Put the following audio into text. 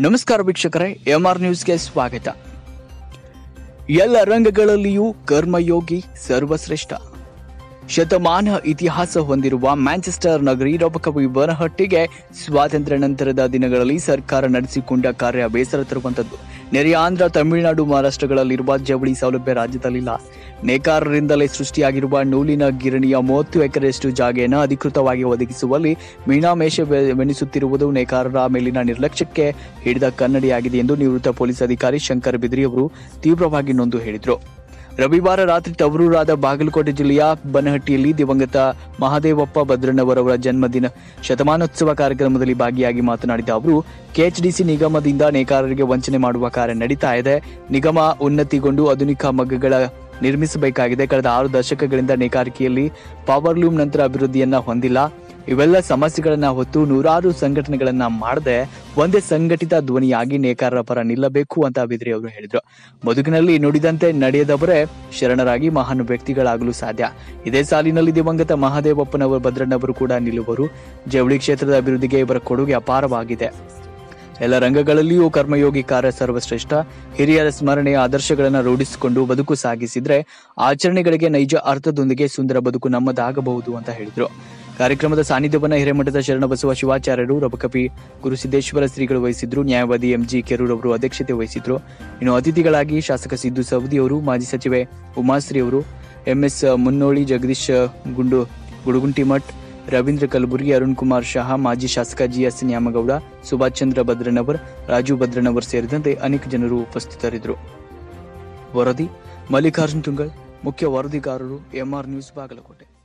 ನಮಸ್ಕಾರ ವೀಕ್ಷಕರೇ ಎಂಆರ್ ನ್ಯೂಸ್ಗೆ ಸ್ವಾಗತ. ಎಲ್ಲ ರಂಗಗಳಲ್ಲಿಯೂ ಕರ್ಮಯೋಗಿ ಸರ್ವಶ್ರೇಷ್ಠ. ಶತಮಾನ ಇತಿಹಾಸ ಹೊಂದಿರುವ ಮ್ಯಾಂಚೆಸ್ಟರ್ ನಗರಿ ರಬಕವಿ ಬನಹಟ್ಟಿಗೆ ಸ್ವಾತಂತ್ರ್ಯ ನಂತರದ ದಿನಗಳಲ್ಲಿ ಸರ್ಕಾರ ನಡೆಸಿಕೊಂಡ ಕಾರ್ಯ ಬೇಸರ ತರುವಂತದ್ದು ನೆರೆಯ ಆಂಧ್ರ, ತಮಿಳುನಾಡು ಮಹಾರಾಷ್ಟ್ರಗಳಲ್ಲಿರುವ ಜವಳಿ ಸೌಲಭ್ಯ ರಾಜ್ಯದಲ್ಲಿಲ್ಲ. ನೇಕಾರರಿಂದಲೇ ಸೃಷ್ಟಿಯಾಗಿರುವ ನೂಲಿನ ಗಿರಣಿಯ ಮೂವತ್ತು ಎಕರೆಯಷ್ಟು ಜಾಗೆಯನ್ನು ಅಧಿಕೃತವಾಗಿ ಒದಗಿಸುವಲ್ಲಿ ಮೀನಾಮೇಷವೆನಿಸುತ್ತಿರುವುದು ನೇಕಾರರ ಮೇಲಿನ ನಿರ್ಲಕ್ಷ್ಯಕ್ಕೆ ಹಿಡಿದ ಕನ್ನಡಿಯಾಗಿದೆ ಎಂದು ನಿವೃತ್ತ ಪೊಲೀಸ್ ಅಧಿಕಾರಿ ಶಂಕರ್ ಬಿದ್ರಿ ಅವರು ತೀವ್ರವಾಗಿ ನೊಂದು ಹೇಳಿದರು. ರವಿವಾರ ರಾತ್ರಿ ತವರೂರಾದ ಬಾಗಲಕೋಟೆ ಜಿಲ್ಲೆಯ ಬನಹಟ್ಟಿಯಲ್ಲಿ ದಿವಂಗತ ಮಹಾದೇವಪ್ಪ ಭದ್ರಣ್ಣವರವರ ಜನ್ಮದಿನ ಶತಮಾನೋತ್ಸವ ಕಾರ್ಯಕ್ರಮದಲ್ಲಿ ಭಾಗಿಯಾಗಿ ಮಾತನಾಡಿದ ಅವರು, ಕೆಎಚ್ಡಿಸಿ ನಿಗಮದಿಂದ ನೇಕಾರರಿಗೆ ವಂಚನೆ ಮಾಡುವ ಕಾರ್ಯ ನಡೀತಾ ಇದೆ. ನಿಗಮ ಉನ್ನತಿಗೊಂಡು ಆಧುನಿಕ ಮಗ್ಗಗಳ ನಿರ್ಮಿಸಬೇಕಾಗಿದೆ. ಕಳೆದ ಆರು ದಶಕಗಳಿಂದ ನೇಕಾರಿಕೆಯಲ್ಲಿ ಪವರ್ ಲೂಮ್ ನಂತರ ಅಭಿವೃದ್ಧಿಯನ್ನ ಹೊಂದಿಲ್ಲ. ಇವೆಲ್ಲ ಸಮಸ್ಯೆಗಳನ್ನ ಹೊತ್ತು ನೂರಾರು ಸಂಘಟನೆಗಳನ್ನ ಮಾಡದೆ ಒಂದೇ ಸಂಘಟಿತ ಧ್ವನಿಯಾಗಿ ನೇಕಾರರ ಪರ ನಿಲ್ಲಬೇಕು ಅಂತ ಬಿದ್ರಿ ಅವರು ಹೇಳಿದ್ರು. ಬದುಕಿನಲ್ಲಿ ನುಡಿದಂತೆ ನಡೆಯದವರೇ ಶರಣರಾಗಿ ಮಹಾನ್ ವ್ಯಕ್ತಿಗಳಾಗಲು ಸಾಧ್ಯ. ಇದೇ ಸಾಲಿನಲ್ಲಿ ದಿವಂಗತ ಮಹಾದೇವಪ್ಪನವರು, ಭದ್ರಣ್ಣವರು ಕೂಡ ನಿಲ್ಲುವರು. ಜವಳಿ ಕ್ಷೇತ್ರದ ಅಭಿವೃದ್ಧಿಗೆ ಇವರ ಕೊಡುಗೆ ಅಪಾರವಾಗಿದೆ. ಎಲ್ಲ ರಂಗಗಳಲ್ಲಿಯೂ ಕರ್ಮಯೋಗಿ ಕಾರ್ಯ ಸರ್ವಶ್ರೇಷ್ಠ. ಹಿರಿಯರ ಸ್ಮರಣೆಯ ಆದರ್ಶಗಳನ್ನು ರೂಢಿಸಿಕೊಂಡು ಬದುಕು ಸಾಗಿಸಿದ್ರೆ ಆಚರಣೆಗಳಿಗೆ ನೈಜ ಅರ್ಥದೊಂದಿಗೆ ಸುಂದರ ಬದುಕು ನಮ್ಮದಾಗಬಹುದು ಅಂತ ಹೇಳಿದ್ರು. ಕಾರ್ಯಕ್ರಮದ ಸಾನ್ನಿಧ್ಯವನ್ನು ಹಿರೇಮಠದ ಶರಣಬಸವ ಶಿವಾಚಾರ್ಯರು, ರಬಕಪಿ ಗುರುಸಿದ್ದೇಶ್ವರ ಶ್ರೀಗಳು ವಹಿಸಿದ್ರು, ನ್ಯಾಯವಾದಿ ಎಂಜಿ ಕೆರೂರ್ ಅವರು ಅಧ್ಯಕ್ಷತೆ ವಹಿಸಿದ್ರು. ಇನ್ನು ಅತಿಥಿಗಳಾಗಿ ಶಾಸಕ ಸಿದ್ದು ಸವದಿ ಅವರು ಮಾಜಿ ಸಚಿವೆ ಉಮಾಶ್ರೀ ಅವರು ಎಂಎಸ್ ಮುನ್ನೋಳಿ ಜಗದೀಶ್ ಗುಂಡು ಗುಡುಗುಂಟಿಮಠ್ ರವೀಂದ್ರ ಕಲಬುರ್ಗಿ, ಅರುಣ್ ಕುಮಾರ್ ಶಹಾ, ಮಾಜಿ ಶಾಸಕ ಜಿಎಸ್ ನ್ಯಾಮಗೌಡ, ಸುಭಾಷ್ ಚಂದ್ರ ಭದ್ರನವರ್, ರಾಜು ಭದ್ರನವರ್ ಸೇರಿದಂತೆ ಅನೇಕ ಜನರು ಉಪಸ್ಥಿತರಿದ್ದರು. ವರದಿ, ಮಲ್ಲಿಕಾರ್ಜುನ್ ತುಂಗಲ್, ಮುಖ್ಯ ವರದಿಗಾರರು, ಎಂಆರ್ ನ್ಯೂಸ್ ಬಾಗಲಕೋಟೆ.